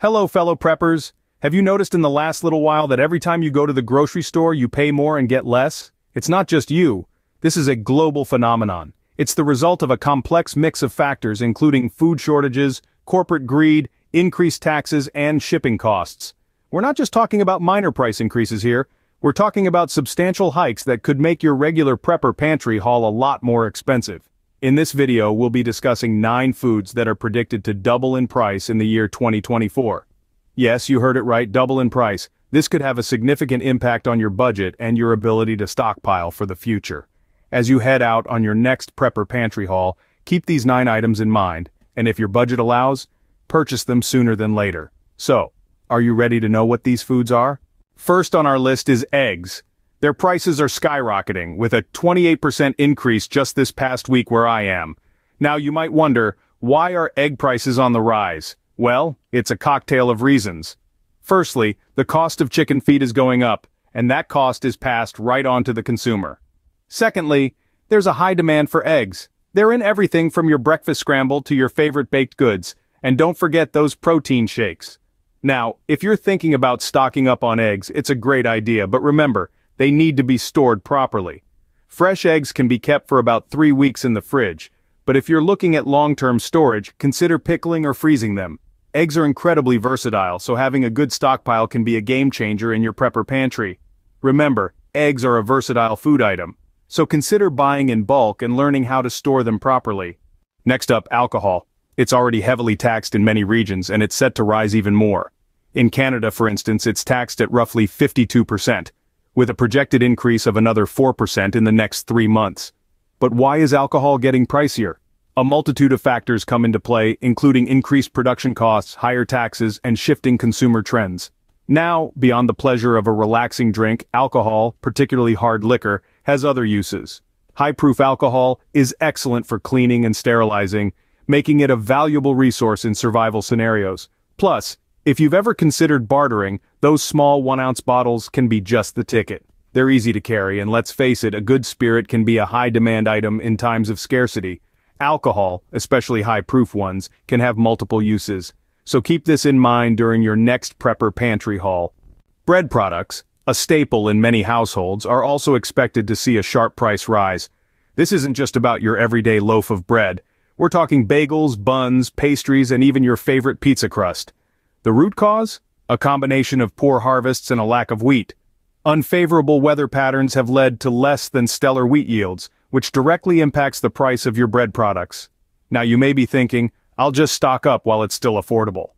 Hello fellow preppers. Have you noticed in the last little while that every time you go to the grocery store you pay more and get less? It's not just you. This is a global phenomenon. It's the result of a complex mix of factors including food shortages, corporate greed, increased taxes, and shipping costs. We're not just talking about minor price increases here, we're talking about substantial hikes that could make your regular prepper pantry haul a lot more expensive. In this video we'll be discussing 9 foods that are predicted to double in price in the year 2024. Yes, you heard it right, double in price. This could have a significant impact on your budget and your ability to stockpile for the future. As you head out on your next prepper pantry haul, keep these 9 items in mind, and if your budget allows, purchase them sooner than later. So, are you ready to know what these foods are? First on our list is eggs. Their prices are skyrocketing, with a 28% increase just this past week where I am. Now you might wonder, why are egg prices on the rise? Well, it's a cocktail of reasons. Firstly, the cost of chicken feed is going up, and that cost is passed right on to the consumer. Secondly, there's a high demand for eggs. They're in everything from your breakfast scramble to your favorite baked goods, and don't forget those protein shakes. Now, if you're thinking about stocking up on eggs, it's a great idea, but remember, they need to be stored properly. Fresh eggs can be kept for about three weeks in the fridge, but if you're looking at long-term storage, consider pickling or freezing them. Eggs are incredibly versatile, so having a good stockpile can be a game changer in your prepper pantry. Remember, eggs are a versatile food item, so consider buying in bulk and learning how to store them properly. Next up, alcohol. It's already heavily taxed in many regions and it's set to rise even more. In Canada, for instance, it's taxed at roughly 52%, with a projected increase of another 4% in the next three months. But why is alcohol getting pricier? A multitude of factors come into play, including increased production costs, higher taxes, and shifting consumer trends. Now, beyond the pleasure of a relaxing drink, alcohol, particularly hard liquor, has other uses. High-proof alcohol is excellent for cleaning and sterilizing, making it a valuable resource in survival scenarios. Plus, if you've ever considered bartering, those small one-ounce bottles can be just the ticket. They're easy to carry and let's face it, a good spirit can be a high-demand item in times of scarcity. Alcohol, especially high-proof ones, can have multiple uses. So keep this in mind during your next prepper pantry haul. Bread products, a staple in many households, are also expected to see a sharp price rise. This isn't just about your everyday loaf of bread. We're talking bagels, buns, pastries, and even your favorite pizza crust. The root cause? A combination of poor harvests and a lack of wheat. Unfavorable weather patterns have led to less than stellar wheat yields, which directly impacts the price of your bread products. Now you may be thinking, I'll just stock up while it's still affordable.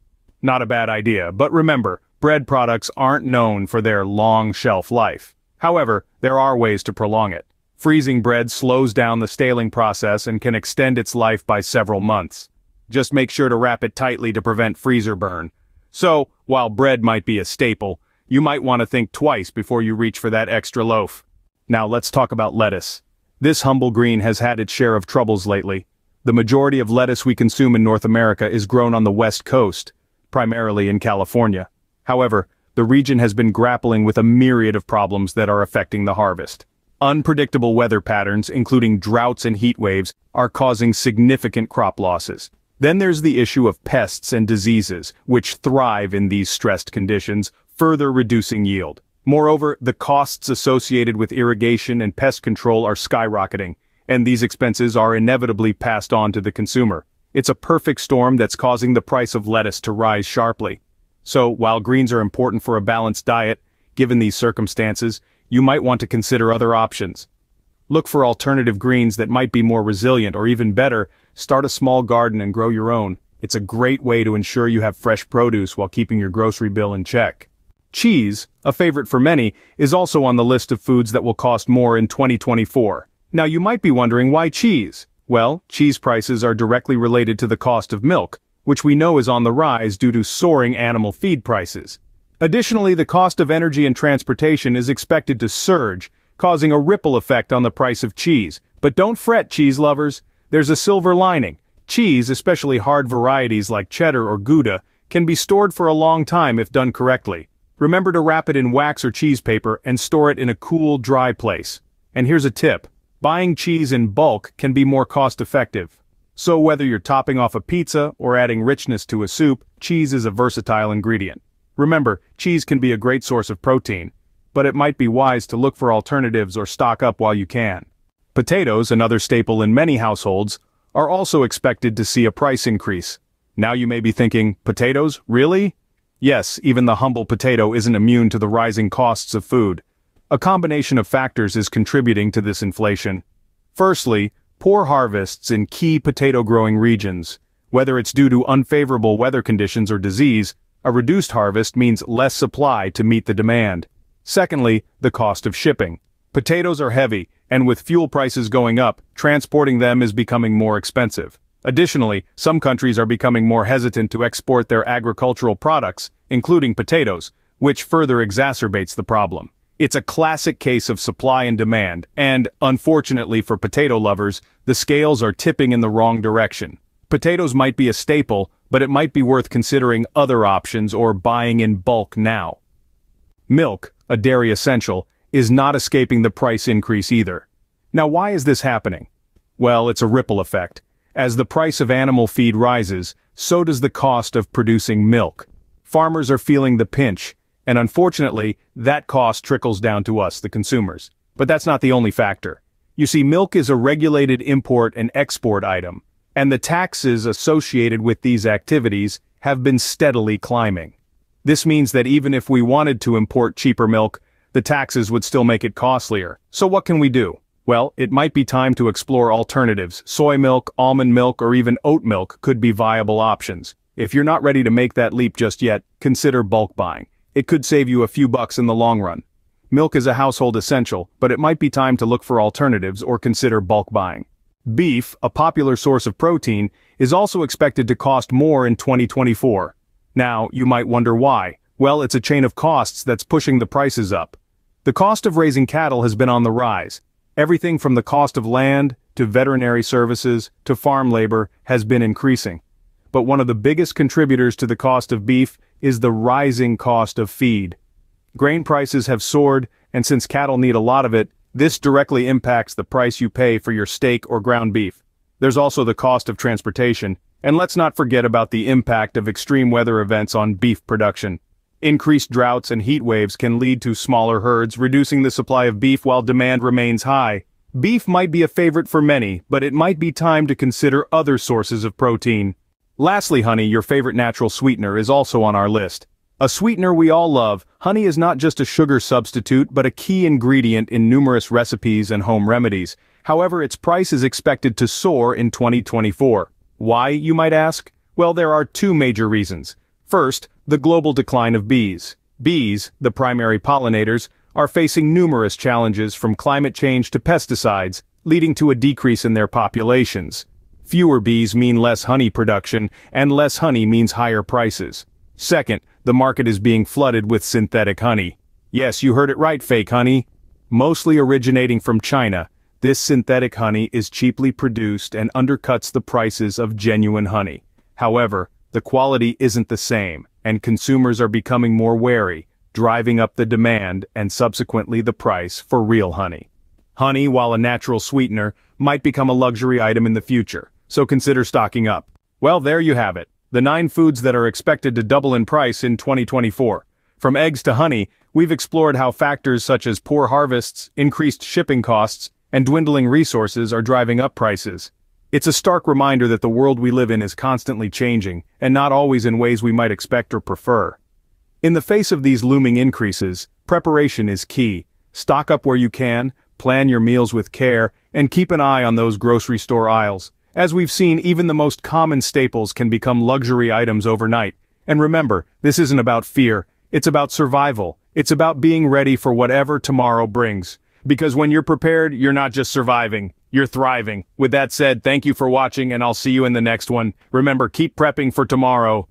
Not a bad idea, but remember, bread products aren't known for their long shelf life. However, there are ways to prolong it. Freezing bread slows down the staling process and can extend its life by several months. Just make sure to wrap it tightly to prevent freezer burn, so, while bread might be a staple, you might want to think twice before you reach for that extra loaf. Now let's talk about lettuce. This humble green has had its share of troubles lately. The majority of lettuce we consume in North America is grown on the west coast, primarily in California. However, the region has been grappling with a myriad of problems that are affecting the harvest. Unpredictable weather patterns, including droughts and heat waves, are causing significant crop losses. Then there's the issue of pests and diseases, which thrive in these stressed conditions, further reducing yield. Moreover, the costs associated with irrigation and pest control are skyrocketing, and these expenses are inevitably passed on to the consumer. It's a perfect storm that's causing the price of lettuce to rise sharply. So, while greens are important for a balanced diet, given these circumstances, you might want to consider other options. Look for alternative greens that might be more resilient or even better, start a small garden and grow your own. It's a great way to ensure you have fresh produce while keeping your grocery bill in check. Cheese, a favorite for many, is also on the list of foods that will cost more in 2024. Now you might be wondering why cheese? Well, cheese prices are directly related to the cost of milk, which we know is on the rise due to soaring animal feed prices. Additionally, the cost of energy and transportation is expected to surge, causing a ripple effect on the price of cheese. But don't fret, cheese lovers. There's a silver lining. Cheese, especially hard varieties like cheddar or Gouda, can be stored for a long time if done correctly. Remember to wrap it in wax or cheese paper and store it in a cool, dry place. And here's a tip. Buying cheese in bulk can be more cost-effective. So whether you're topping off a pizza or adding richness to a soup, cheese is a versatile ingredient. Remember, cheese can be a great source of protein, but it might be wise to look for alternatives or stock up while you can. Potatoes, another staple in many households, are also expected to see a price increase. Now you may be thinking, potatoes, really? Yes, even the humble potato isn't immune to the rising costs of food. A combination of factors is contributing to this inflation. Firstly, poor harvests in key potato-growing regions. Whether it's due to unfavorable weather conditions or disease, a reduced harvest means less supply to meet the demand. Secondly, the cost of shipping. Potatoes are heavy, and with fuel prices going up, transporting them is becoming more expensive. Additionally, some countries are becoming more hesitant to export their agricultural products, including potatoes, which further exacerbates the problem. It's a classic case of supply and demand, and, unfortunately for potato lovers, the scales are tipping in the wrong direction. Potatoes might be a staple, but it might be worth considering other options or buying in bulk now. Milk, a dairy essential, is not escaping the price increase either. Now why is this happening? Well, it's a ripple effect. As the price of animal feed rises, so does the cost of producing milk. Farmers are feeling the pinch, and unfortunately, that cost trickles down to us, the consumers. But that's not the only factor. You see, milk is a regulated import and export item, and the taxes associated with these activities have been steadily climbing. This means that even if we wanted to import cheaper milk, the taxes would still make it costlier. So what can we do? Well, it might be time to explore alternatives. Soy milk, almond milk, or even oat milk could be viable options. If you're not ready to make that leap just yet, consider bulk buying. It could save you a few bucks in the long run. Milk is a household essential, but it might be time to look for alternatives or consider bulk buying. Beef, a popular source of protein, is also expected to cost more in 2024. Now, you might wonder why. Well, it's a chain of costs that's pushing the prices up. The cost of raising cattle has been on the rise. Everything from the cost of land, to veterinary services, to farm labor, has been increasing. But one of the biggest contributors to the cost of beef is the rising cost of feed. Grain prices have soared, and since cattle need a lot of it, this directly impacts the price you pay for your steak or ground beef. There's also the cost of transportation, and let's not forget about the impact of extreme weather events on beef production. Increased droughts and heat waves can lead to smaller herds, reducing the supply of beef while demand remains high. Beef might be a favorite for many, but it might be time to consider other sources of protein. Lastly honey, your favorite natural sweetener, is also on our list. A sweetener we all love, honey is not just a sugar substitute but a key ingredient in numerous recipes and home remedies. However, its price is expected to soar in 2024. Why, you might ask? Well, there are two major reasons. First, the global decline of bees. Bees, the primary pollinators, are facing numerous challenges from climate change to pesticides, leading to a decrease in their populations. Fewer bees mean less honey production, and less honey means higher prices. Second, the market is being flooded with synthetic honey. Yes, you heard it right, fake honey. Mostly originating from China, this synthetic honey is cheaply produced and undercuts the prices of genuine honey. However, the quality isn't the same, and consumers are becoming more wary, driving up the demand and subsequently the price for real honey. Honey, while a natural sweetener, might become a luxury item in the future, so consider stocking up. Well, there you have it. The nine foods that are expected to double in price in 2024. From eggs to honey, we've explored how factors such as poor harvests, increased shipping costs, and dwindling resources are driving up prices. It's a stark reminder that the world we live in is constantly changing, and not always in ways we might expect or prefer. In the face of these looming increases, preparation is key. Stock up where you can, plan your meals with care, and keep an eye on those grocery store aisles. As we've seen, even the most common staples can become luxury items overnight. And remember, this isn't about fear, it's about survival. It's about being ready for whatever tomorrow brings. Because when you're prepared, you're not just surviving, you're thriving. With that said, thank you for watching and I'll see you in the next one. Remember, keep prepping for tomorrow.